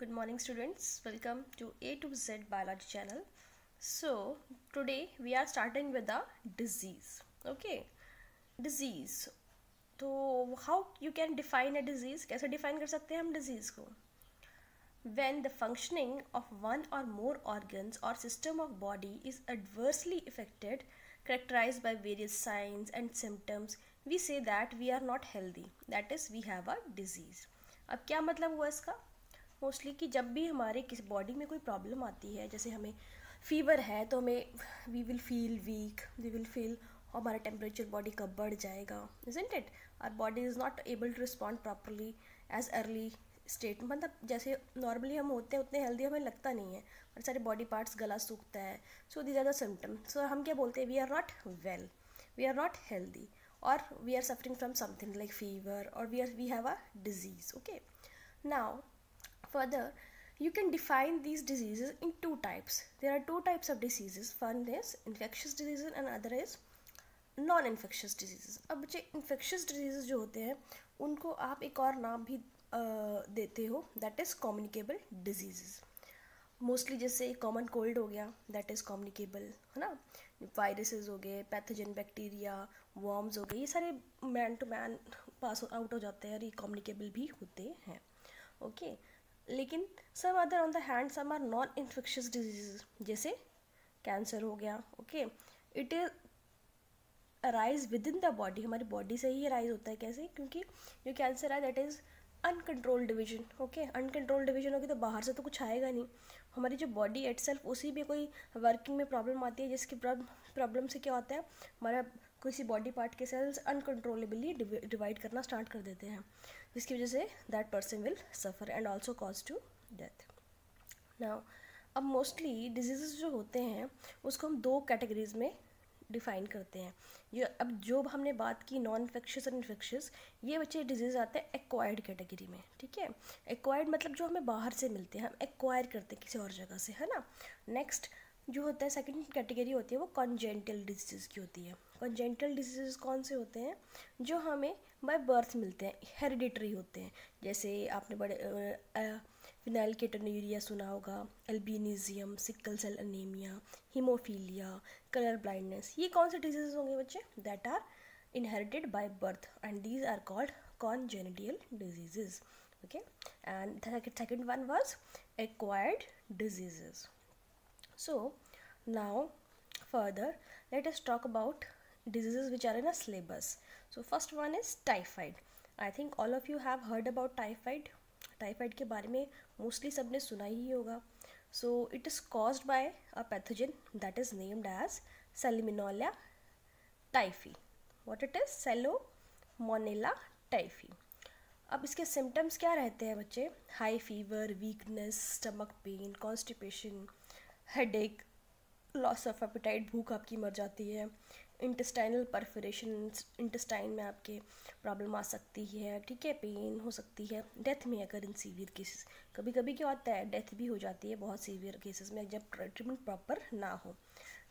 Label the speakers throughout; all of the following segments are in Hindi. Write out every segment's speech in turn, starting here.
Speaker 1: good morning students welcome to a to z biology channel so today we are starting with the disease okay disease तो how you can define a disease कैसे define कर सकते हैं हम disease को when the functioning of one or more organs or system of body is adversely affected characterized by various signs and symptoms we say that we are not healthy that is we have a disease अब क्या मतलब हुआ इसका मोस्टली कि जब भी हमारे किसी बॉडी में कोई प्रॉब्लम आती है, जैसे हमें फीवर है तो हमें we will feel weak we will feel हमारा टेम्परेचर बॉडी का बढ़ जाएगा isn't it our body is not able to respond properly as early state मतलब जैसे नॉर्मली हम होते हैं, उतने हेल्दी हमें लगता नहीं है और सारे बॉडी पार्ट्स गला सूखता है so these are the symptom so हम क्या बोलते हैं? We are not well we are not healthy और we are suffering from something like fever और we are we have a disease okay now Further, you can define these diseases in two types. There are two types of diseases. One is infectious diseases and other is non infectious disease अब बच्चे इन्फेक्शस डिज़ीज़ जो होते हैं उनको आप एक और नाम भी देते हो that is communicable disease mostly जैसे कॉमन कोल्ड हो गया दैट इज़ कम्युनिकेबल है ना वायरसेस हो गए पैथोजन बैक्टीरिया वॉर्म्स हो गए ये सारे man to man pass out हो जाते हैं और ये कम्युनिकेबल भी होते हैं ओके okay? लेकिन some other on the hand some are non infectious disease जैसे कैंसर हो गया okay it is rise within the body हमारी बॉडी से ही राइज होता है कैसे? क्योंकि जो कैंसर है that is uncontrolled division okay uncontrolled division होगी तो बाहर से तो कुछ आएगा नहीं। हमारी जो बॉडी एट सेल्फ उसी में कोई वर्किंग में प्रॉब्लम आती है, जिसकी प्रॉब्लम से क्या होता है? हमारा किसी बॉडी पार्ट के सेल्स अनकंट्रोलेबली डिवाइड करना स्टार्ट कर देते हैं। जिसकी वजह से that person will suffer and also cause to death now अब मोस्टली डिज़ीज़ जो होते हैं, उसको हम दो कैटेगरीज में डिफ़ाइन करते हैं। जो अब जो हमने बात की नॉन इन्फेक्शियस और इन्फेक्शियस ये बच्चे डिज़ीज़ आते हैं एक्वायर्ड कैटेगरी में, ठीक है? एक्वायर्ड मतलब जो हमें बाहर से मिलते हैं, हम एक्वायर करते हैं किसी और जगह से, है ना? नेक्स्ट जो होता है सेकंड कैटेगरी होती है, वो कॉन्जेंटल डिज़ीज़ की होती है। कॉन्जेंटल डिज़ीज़ कौन से होते हैं? जो हमें बाय बर्थ मिलते हैं हेरिडिटरी होते हैं। जैसे आपने बड़े फिनाइल केटोन्यूरिया सुना होगा albinism sickle cell anaemia haemophilia colour blindness ये कौन से डिज़ीज़ होंगे बच्चे? That are inherited by birth and these are called congenital diseases and the second one was acquired diseases so, now, further, let us talk about diseases which are in a syllabus. So, first one is typhoid. I think all of you have heard about typhoid. के बारे में मोस्टली सबने सुना ही होगा. So it is caused by a pathogen that is named as salmonella typhi what it is salmonella typhi अब इसके सिम्टम्स क्या रहते हैं बच्चे? High fever weakness stomach pain constipation headache loss of appetite भूख आपकी मर जाती है इंटेस्टाइनल परफोरेशन इंटेस्टाइन में आपके प्रॉब्लम आ सकती है, ठीक है पेन हो सकती है डेथ में अगर इन सीवियर केसेस कभी कभी क्या होता है डेथ भी हो जाती है बहुत सीवियर केसेस में जब ट्रीटमेंट प्रॉपर ना हो।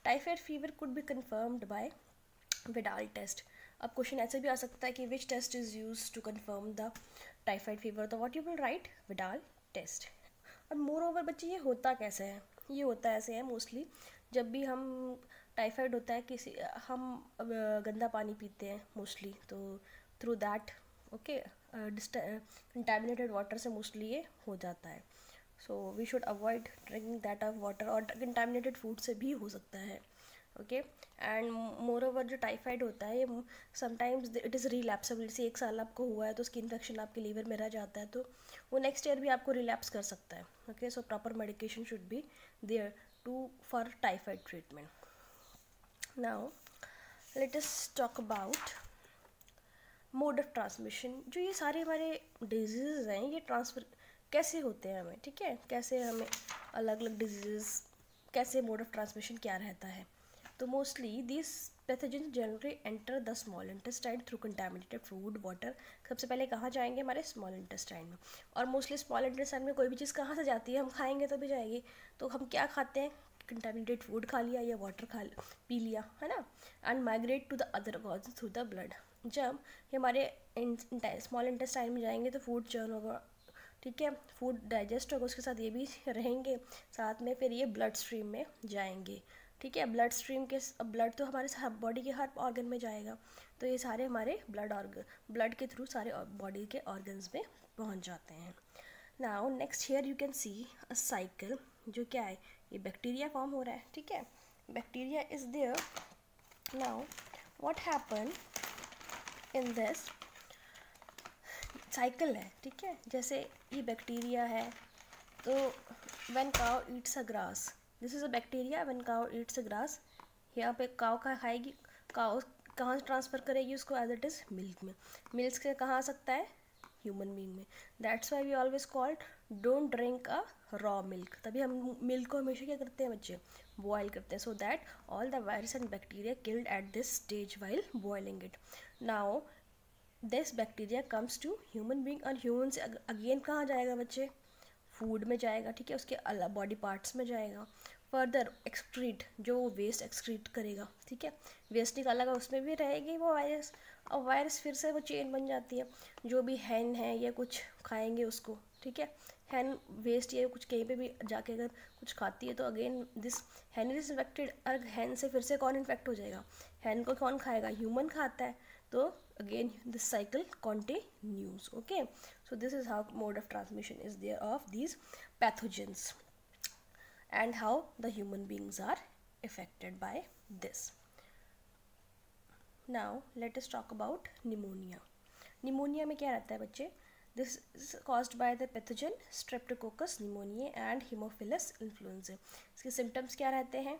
Speaker 1: Typhoid fever could be confirmed by Widal test अब क्वेश्चन ऐसे भी आ सकता है कि which test is use to confirm the typhoid fever तो what you will write Widal test और मोर ओवर बच्चे, ये होता कैसे है? ये होता है ऐसे है मोस्टली जब भी हम टाइफाइड होता है, किसी, हम गंदा पानी पीते हैं मोस्टली तो through that okay contaminated water से मोस्टली ये हो जाता है। So we should avoid drinking that of water और कंटेमिनेटेड फ़ूड से भी हो सकता है। ओके एंड मोर ओवर जो टाइफाइड होता है समटाइम्स इट इज़ रिलैप्सेबल जैसे एक साल आपको हुआ है तो उसकी इन्फेक्शन आपके लीवर में रह जाता है तो वो नेक्स्ट ईयर भी आपको रिलैप्स कर सकता है okay so proper medication should be there to for typhoid treatment now let us talk about mode of transmission जो ये सारे हमारे डिज़ीज़ हैं, ये ट्रांसफ़र कैसे होते हैं हमें, ठीक है? कैसे हमें अलग अलग डिज़ीज़ कैसे मोड ऑफ़ ट्रांसमिशन क्या रहता है? तो mostly this pathogen generally enter the small intestine through contaminated food water सबसे पहले कहाँ जाएँगे? हमारे स्मॉल इंटेस्टाइन में। और मोस्टली स्मॉल इंटेस्टाइन में कोई भी चीज़ कहाँ से जाती है? हम खाएँगे तो भी जाएगी। तो हम क्या खाते हैं? कंटेमिनेटेड फ़ूड खा लिया या वाटर खा पी लिया, है ना? And migrate to the other organ through the blood जब ये हमारे स्मॉल इंटेस्टाइन में जाएँगे तो फ़ूड चर्न होगा। ठीक है? फ़ूड डाइजेस्ट होगा, उसके साथ ये भी रहेंगे। साथ में फिर ये ब्लड स्ट्रीम में जाएँगे। ठीक है ब्लड स्ट्रीम के ब्लड तो हमारे बॉडी के हर ऑर्गन में जाएगा। तो ये सारे हमारे ब्लड ऑर्गन ब्लड के थ्रू सारे बॉडी के ऑर्गन्स में पहुँच जाते हैं। Now next here you can see a cycle जो क्या है, ये बैक्टीरिया फॉर्म हो रहा है, ठीक है? Bacteria is there now what happen in this cycle है, ठीक है? जैसे ये बैक्टीरिया है तो when cow eats a grass this is a bacteria one cow eats a grass यहाँ पे काउ का खाएगी काउ कहाँ ट्रांसफ़र करेगी उसको एज इट इज़ मिल्क में। मिल्क से कहाँ आ सकता है? ह्यूमन बींग में। That's why we always called don't drink a raw milk तभी हम मिल्क को हमेशा क्या करते हैं बच्चे? बॉयल करते हैं। So that all the virus and bacteria killed at this stage while boiling it now this bacteria comes to human being और ह्यूमन से अगेन कहाँ जाएगा बच्चे? फ़ूड में जाएगा, ठीक है, उसके अलग बॉडी पार्ट्स में जाएगा। फर्दर एक्सक्रीट जो वो वेस्ट एक्सक्रीट करेगा, ठीक है? वेस्ट निकालेगा, उसमें भी रहेगी वो वायरस और वायरस फिर से वो चेन बन जाती है। जो भी हैन है, या कुछ खाएँगे उसको, ठीक है? हैन वेस्ट या कुछ कहीं पे भी जाके अगर कुछ खाती है तो again this hen is infected और हैन से फिर से कौन इन्फेक्ट हो जाएगा? हैन को कौन खाएगा? ह्यूमन खाता है। तो again this cycle continues okay so this is how mode of transmission is there of these pathogens and how the human beings are affected by this now let us talk about pneumonia pneumonia में क्या रहता है बच्चे? This is caused by the pathogen Streptococcus pneumoniae and Haemophilus influenzae इसके सिम्टम्स क्या रहते हैं?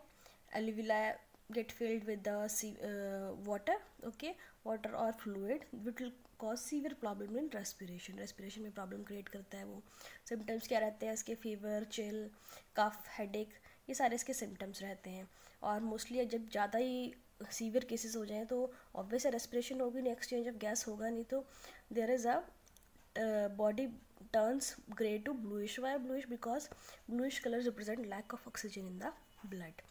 Speaker 1: Alveoli get filled with the uh, water, okay, water or fluid, which will cause severe problem in respiration respiration में प्रॉब्लम क्रिएट करता है वो। सिम्टम्स क्या रहते हैं? इसके फीवर चिल कफ हेडेक ये सारे इसके सिम्टम्स रहते हैं। और मोस्टली जब ज़्यादा ही सीवियर केसेस हो जाएँ तो ऑब्वियस रेस्पिरेशन होगी नहीं एक्सचेंज ऑफ़ गैस होगा नहीं तो there is a body turns grey to bluish why bluish because bluish colour represent lack of oxygen in the blood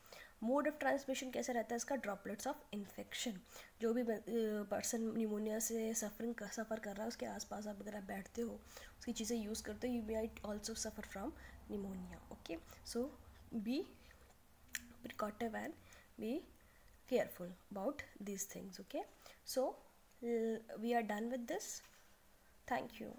Speaker 1: mode of transmission कैसे रहता है, इसका ड्रॉपलेट्स ऑफ़ इन्फेक्शन जो भी पर्सन न्यूमोनिया से सफरिंग सफ़र कर रहा है, उसके आसपास आप अगर आप बैठते हो, उसकी चीज़ें यूज़ करते हो you I also suffer from pneumonia okay so be precautious and be careful about these things okay so we are done with this thank you